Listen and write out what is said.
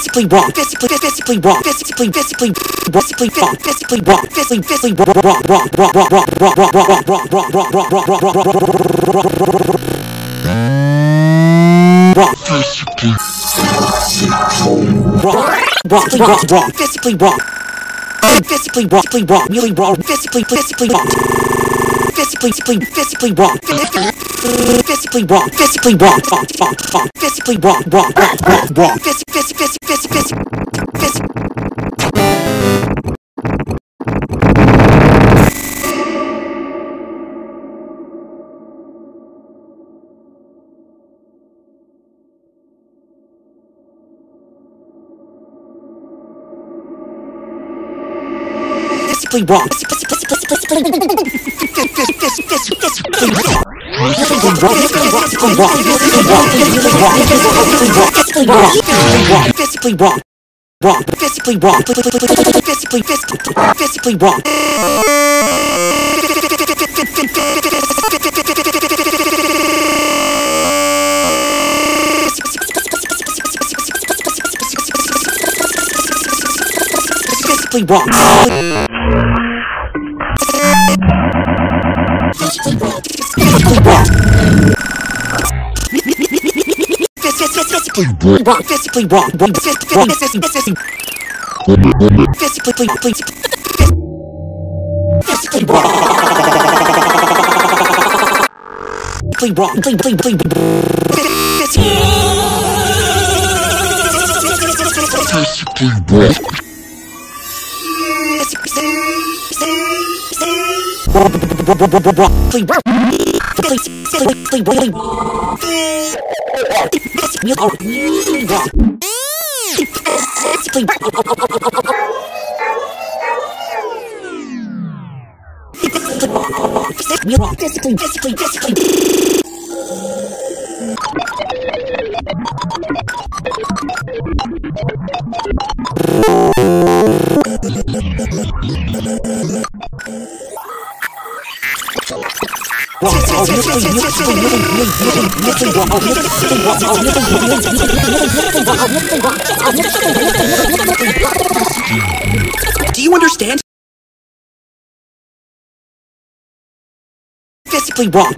physically wrong, physically, physically wrong, physically, physically, physically wrong, physically wrong, physically, physically wrong, wrong, wrong, wrong, wrong, wrong, wrong, wrong, wrong, wrong, wrong, wrong, wrong, wrong, wrong, wrong, wrong, wrong, wrong, physically wrong, physically wrong, physically wrong, really wrong, physically, physically wrong, physically, physically, physically wrong, physically wrong, physically wrong, wrong, wrong, wrong, physically wrong, wrong, wrong, wrong, wrong, physically, physically, physically, physically, physically. physically wrong. Physically wrong. Wrong. Physically wrong. Physically, physically, physically wrong. Physically wrong. Physically wrong. Physically wrong. Physically Physically please. Physically wrong. Physically wrong. Physically Physically wrong. Physically, Basically, basically, basically. Thank you. Do you understand? Physically wrong.